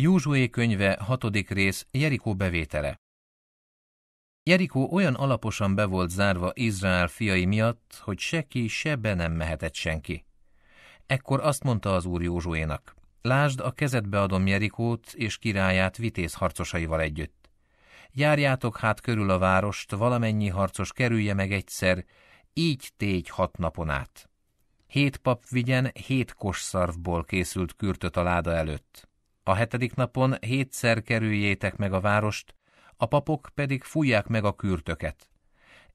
Józsué könyve, hatodik rész, Jerikó bevétele. Jerikó olyan alaposan be volt zárva Izrael fiai miatt, hogy se ki, se be nem mehetett senki. Ekkor azt mondta az úr Józsuénak, lásd, a kezedbe adom Jerikót és királyát vitéz harcosaival együtt. Járjátok hát körül a várost, valamennyi harcos kerülje meg egyszer, így tégy hat napon át. Hét pap vigyen hét kosszarvból készült kürtöt a láda előtt. A hetedik napon hétszer kerüljétek meg a várost, a papok pedig fújják meg a kürtöket.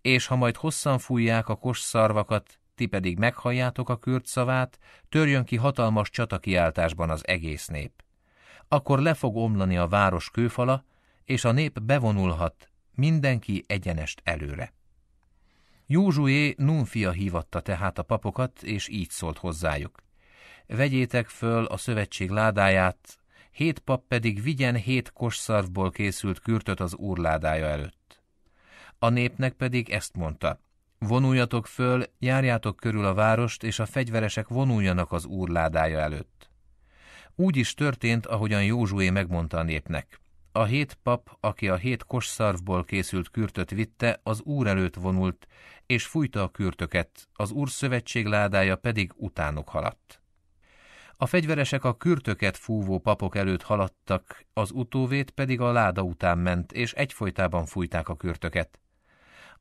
És ha majd hosszan fújják a kosszarvakat, ti pedig meghalljátok a kürt szavát, törjön ki hatalmas csatakiáltásban az egész nép. Akkor le fog omlani a város kőfala, és a nép bevonulhat, mindenki egyenest előre. Józsué Nunfia hívatta tehát a papokat, és így szólt hozzájuk. Vegyétek föl a szövetség ládáját, hét pap pedig vigyen hét kosszarvból készült kürtöt az úrládája előtt. A népnek pedig ezt mondta, vonuljatok föl, járjátok körül a várost, és a fegyveresek vonuljanak az úrládája előtt. Úgy is történt, ahogyan Józsué megmondta a népnek. A hét pap, aki a hét kosszarvból készült kürtöt vitte, az úr előtt vonult, és fújta a kürtöket, az úr szövetség ládája pedig utánuk haladt. A fegyveresek a kürtöket fúvó papok előtt haladtak, az utóvét pedig a láda után ment, és egyfolytában fújták a kürtöket.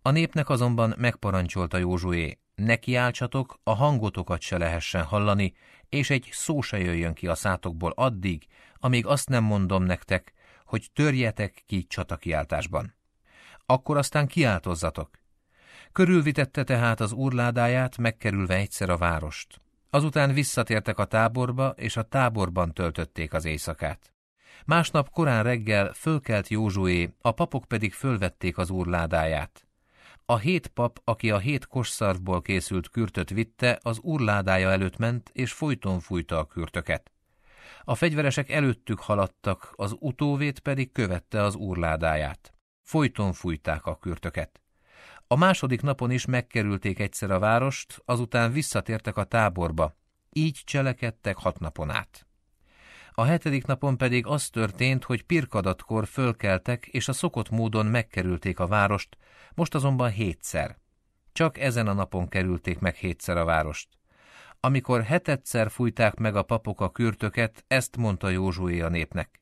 A népnek azonban megparancsolta Józsué, ne kiáltsatok, a hangotokat se lehessen hallani, és egy szó se jöjjön ki a szátokból addig, amíg azt nem mondom nektek, hogy törjetek ki csatakiáltásban. Akkor aztán kiáltozzatok. Körülvitette tehát az úrládáját, megkerülve egyszer a várost. Azután visszatértek a táborba, és a táborban töltötték az éjszakát. Másnap korán reggel fölkelt Józsué, a papok pedig fölvették az úrládáját. A hét pap, aki a hét kosszarvból készült kürtöt vitte, az úrládája előtt ment, és folyton fújta a kürtöket. A fegyveresek előttük haladtak, az utóvét pedig követte az úrládáját. Folyton fújták a kürtöket. A második napon is megkerülték egyszer a várost, azután visszatértek a táborba. Így cselekedtek hat napon át. A hetedik napon pedig az történt, hogy pirkadatkor fölkeltek, és a szokott módon megkerülték a várost, most azonban hétszer. Csak ezen a napon kerülték meg hétszer a várost. Amikor hetedszer fújták meg a papok a kürtöket, ezt mondta Józsué a népnek.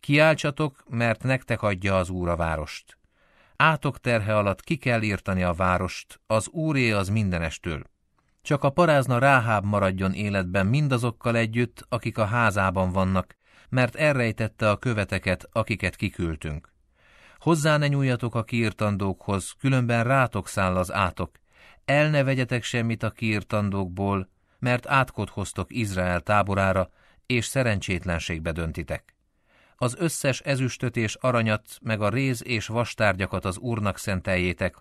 Kiáltsatok, mert nektek adja az úr a várost. Átok terhe alatt ki kell írtani a várost, az úré az mindenestől. Csak a parázna Ráháb maradjon életben mindazokkal együtt, akik a házában vannak, mert elrejtette a követeket, akiket kiküldtünk. Hozzá ne nyúljatok a kiirtandókhoz, különben rátok száll az átok. El ne vegyetek semmit a kiirtandókból, mert átkot hoztok Izrael táborára, és szerencsétlenségbe döntitek. Az összes ezüstöt és aranyat, meg a réz és vastárgyakat az úrnak szenteljétek,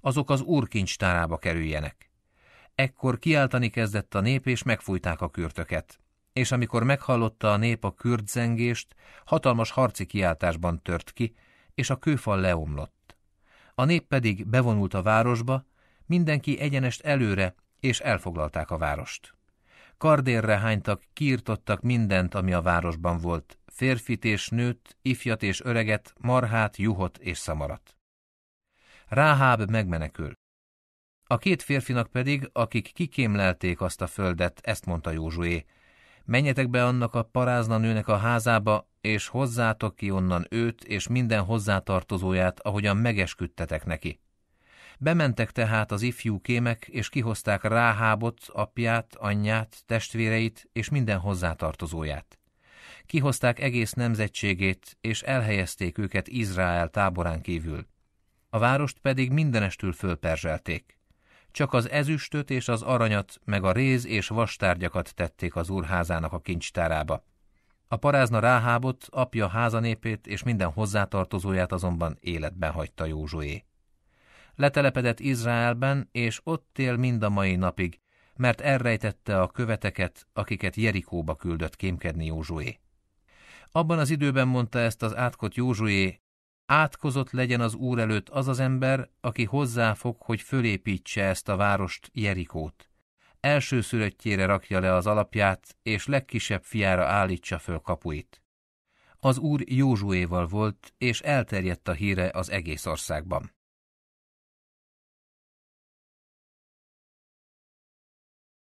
azok az úr kincstárába kerüljenek. Ekkor kiáltani kezdett a nép, és megfújták a kürtöket. És amikor meghallotta a nép a kürtzengést, hatalmas harci kiáltásban tört ki, és a kőfal leomlott. A nép pedig bevonult a városba, mindenki egyenest előre, és elfoglalták a várost. Kardérre hánytak, kiirtottak mindent, ami a városban volt, férfit és nőt, ifjat és öreget, marhát, juhot és szamarat. Ráháb megmenekül. A két férfinak pedig, akik kikémlelték azt a földet, ezt mondta Józsué, menjetek be annak a parázna nőnek a házába, és hozzátok ki onnan őt és minden hozzátartozóját, ahogyan megesküdtetek neki. Bementek tehát az ifjú kémek, és kihozták Ráhábot, apját, anyját, testvéreit és minden hozzátartozóját. Kihozták egész nemzetségét, és elhelyezték őket Izrael táborán kívül. A várost pedig mindenestül fölperzselték. Csak az ezüstöt és az aranyat, meg a réz és vastárgyakat tették az úrházának a kincstárába. A parázna Ráhábot, apja házanépét és minden hozzátartozóját azonban életben hagyta Józsué. Letelepedett Izraelben, és ott él mind a mai napig, mert elrejtette a követeket, akiket Jerikóba küldött kémkedni Józsué. Abban az időben mondta ezt az átkot Józsué, átkozott legyen az úr előtt az az ember, aki hozzáfog, hogy fölépítse ezt a várost, Jerikót. Elsőszülöttjére rakja le az alapját, és legkisebb fiára állítsa föl kapuit. Az úr Józsuéval volt, és elterjedt a híre az egész országban.